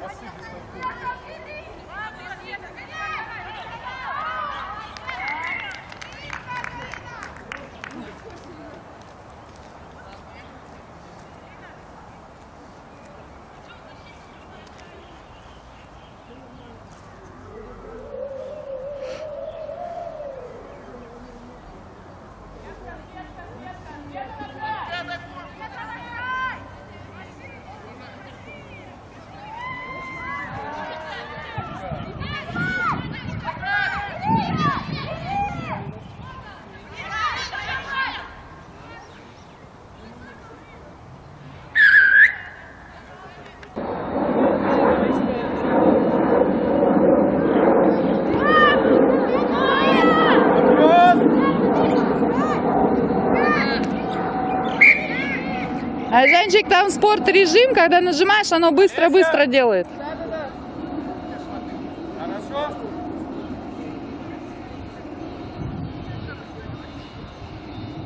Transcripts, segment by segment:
пасы бестолковые. А Женчик, там спорт режим, когда нажимаешь, оно быстро-быстро делает. Хорошо?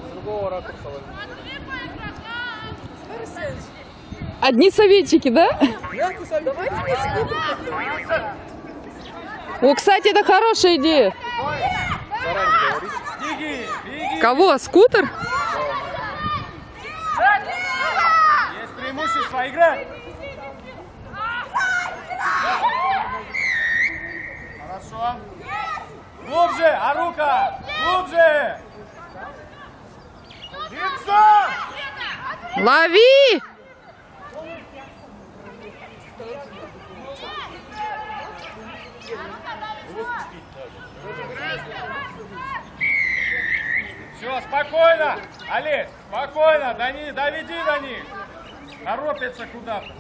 С другого ракурса возьми. Одни советчики, да? О, кстати, это хорошая идея. Кого? Скутер? Есть преимущество, играй. Хорошо. Глубже, Арука, глубже. Лицо! Лови! Все, спокойно. Олесь, спокойно, до них, доведи до них. Торопится куда-то.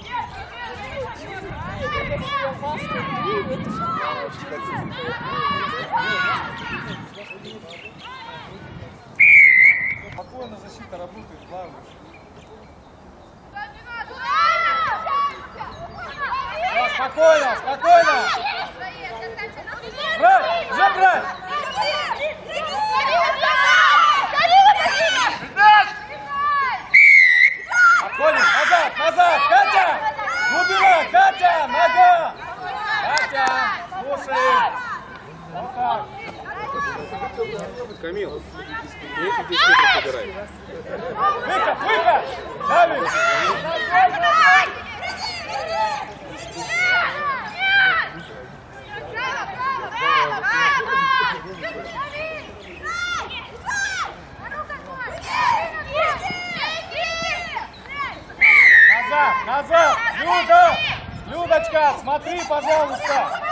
Спокойно защита работает. Всё, спокойно, спокойно. Брать, забрать. Отходим, назад, назад, Катя! Глубина, Катя, нога! Катя, слушай! Вот так. Камил, эти 10 метров побирай. Выход, выход! Давид! Назад, назад! Люда! Людочка, смотри, пожалуйста!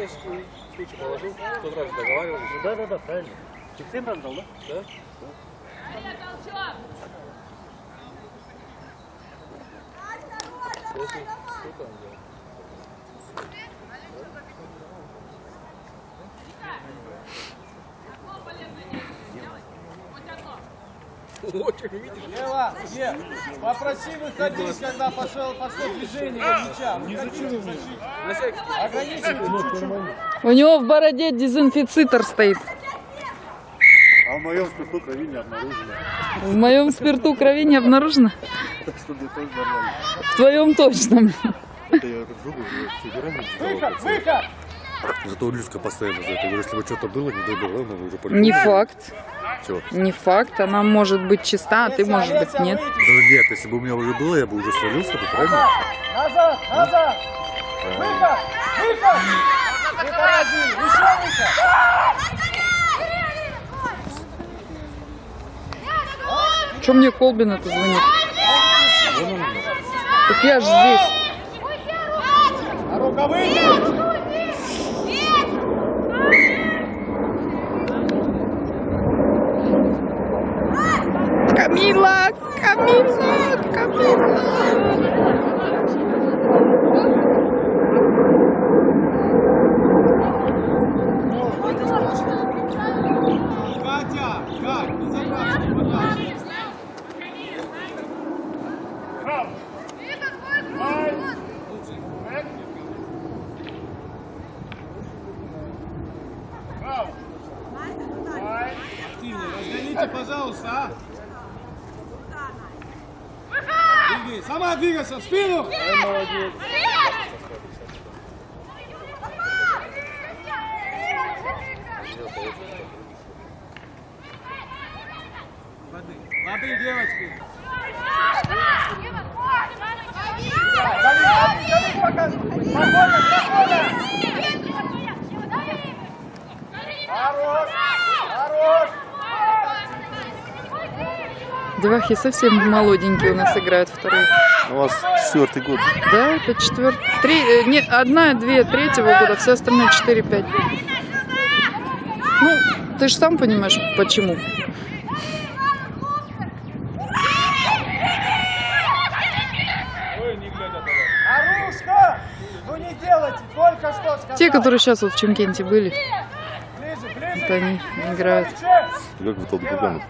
Ты на всякий случай положил, в тот раз договаривались. Да, да, да, правильно. Ты всем раздал, да? Да? Если, что там делать? Очень видишь? Ева, Ев, попроси выходить, когда пошел, пошло движение мяча. Всякий случай. Ограничивайте. У него в бороде дезинфицитор стоит. А в моем спирту крови не обнаружено. В моем спирту крови не обнаружено. Так что мне тоже нормально. В твоем точно. Это я ржу, все герои Выход, выход! Зато Люська постоянно за это. Если бы что-то было, не дай бог, вы уже полюбили. Не факт. Чего? Не факт. Она может быть чиста, а ты, может быть, нет. Да нет, если бы у меня уже было, я бы уже свалился, бы, правильно? Назад, назад! Выход, выход! Ты поразил, еще выход! Че мне Колбин это звонит? Так я же здесь. А рука Эк. Браво. Ай. Активнее, разгоните, пожалуйста, а. Сама двигайся, в спину. Воды. Воды, девочки. Хорош. Хорош. Девахи совсем молоденькие у нас играют второй. У вас четвертый год. Да, это четвертый. Три, э, не, одна, две третьего года, все остальные четыре, пять. Ну, ты же сам понимаешь, почему. Те, которые сейчас вот в Чемкенте были, вот они играют. Как вы программу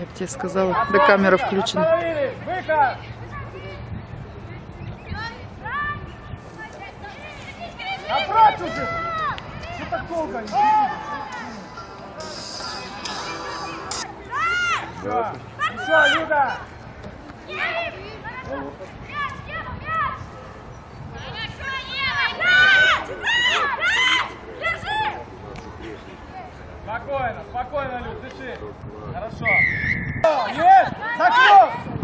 Я бы тебе сказала, да камера включена. Еще, Люда. Спокойно, спокойно, Люд, дыши. Хорошо. Есть! Заклет!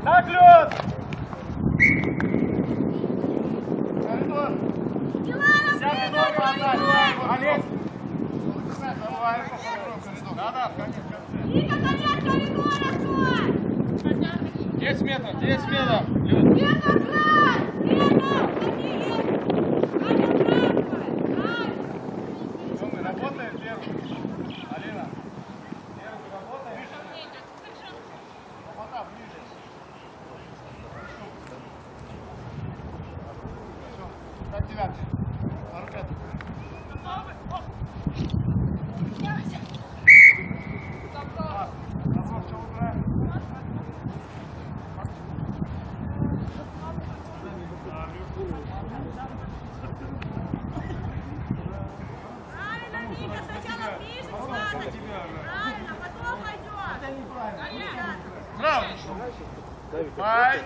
Five,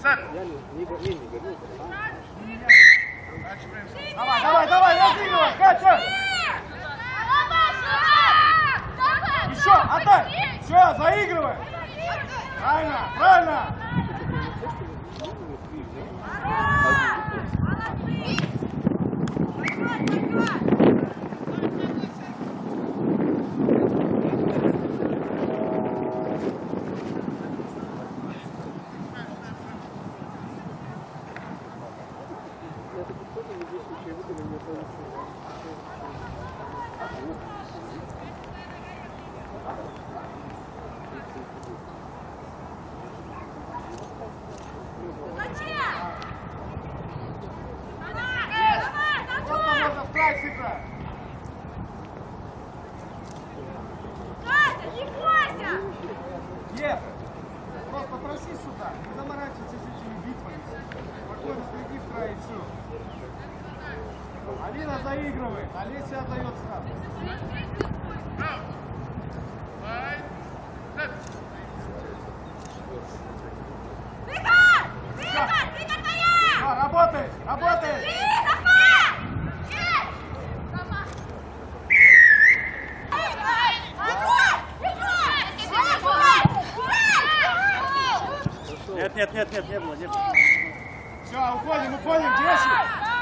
seven. В край сыграть! Нет! Просто проси сюда, не заморачивайся с этими битвами. Спокойно в край и все. Алина заигрывает, Олеся отдает сразу. Ćao, uhodim, uhodim, gdje si?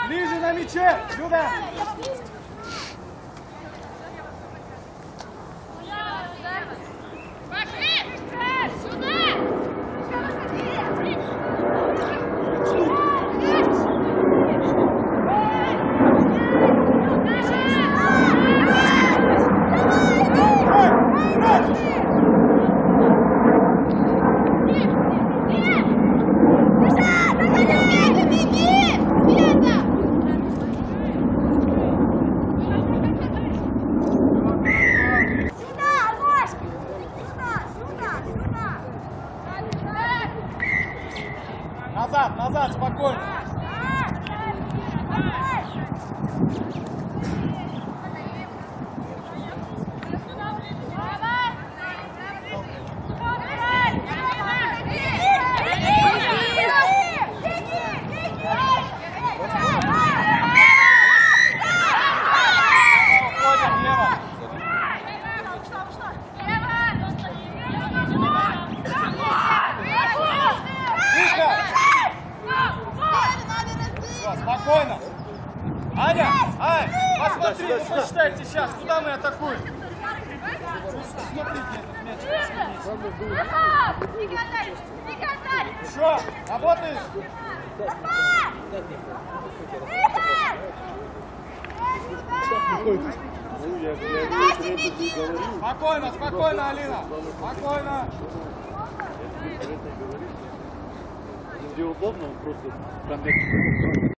Liže na miće, ljube! Назад, назад, спокойно. Еще, работаешь? Спокойно, спокойно, Алина. Спокойно. Где удобно, он просто коннект.